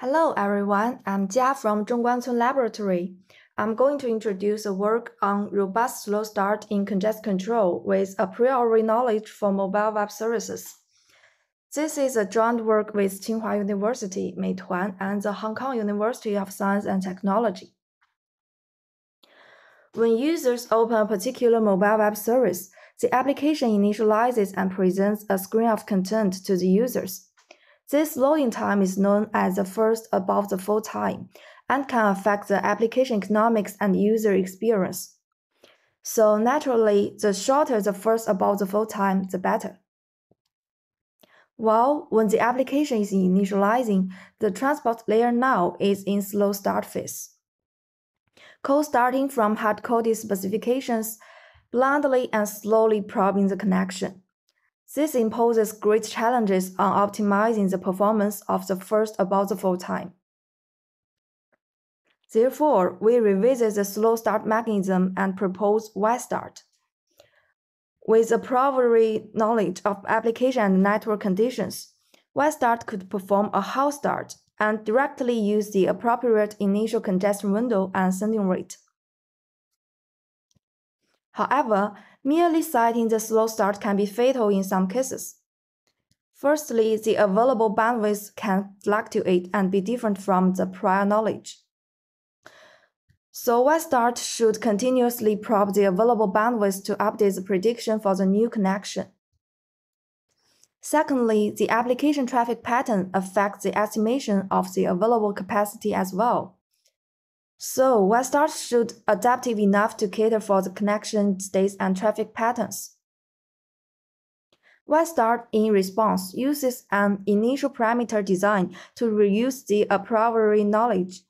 Hello everyone, I'm Jia from Zhongguancun Laboratory. I'm going to introduce a work on robust slow start in congestion control with a priori knowledge for mobile web services. This is a joint work with Tsinghua University, Meituan, and the Hong Kong University of Science and Technology. When users open a particular mobile web service, the application initializes and presents a screen of content to the users. This loading time is known as the first above the fold time and can affect the application economics and user experience. So naturally, the shorter the first above the fold time, the better. While when the application is initializing, the transport layer now is in slow start phase. Cold starting from hard-coded specifications, blindly and slowly probing the connection. This imposes great challenges on optimizing the performance of the first above the fold time. Therefore, we revisit the slow start mechanism and propose Y-start. With a priori knowledge of application and network conditions, Y-start could perform a hot start and directly use the appropriate initial congestion window and sending rate. However, merely citing the slow start can be fatal in some cases. Firstly, the available bandwidth can fluctuate and be different from the prior knowledge. So Y-start should continuously probe the available bandwidth to update the prediction for the new connection. Secondly, the application traffic pattern affects the estimation of the available capacity as well. So Y-start should adaptive enough to cater for the connection states and traffic patterns. Y-start in response uses an initial parameter design to reuse the a priori knowledge,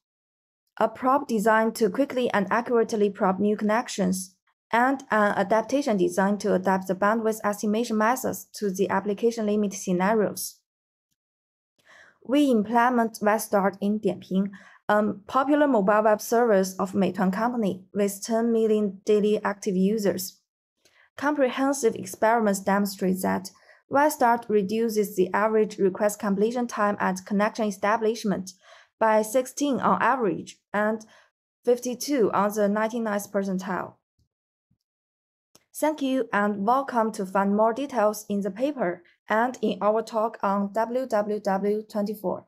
a probe designed to quickly and accurately probe new connections, and an adaptation design to adapt the bandwidth estimation methods to the application limit scenarios. We implement Y-start in Dianping a popular mobile web service of Meituan Company with 10 million daily active users. Comprehensive experiments demonstrate that Y-start reduces the average request completion time at connection establishment by 16 on average and 52 on the 99th percentile. Thank you and welcome to find more details in the paper and in our talk on WWW24.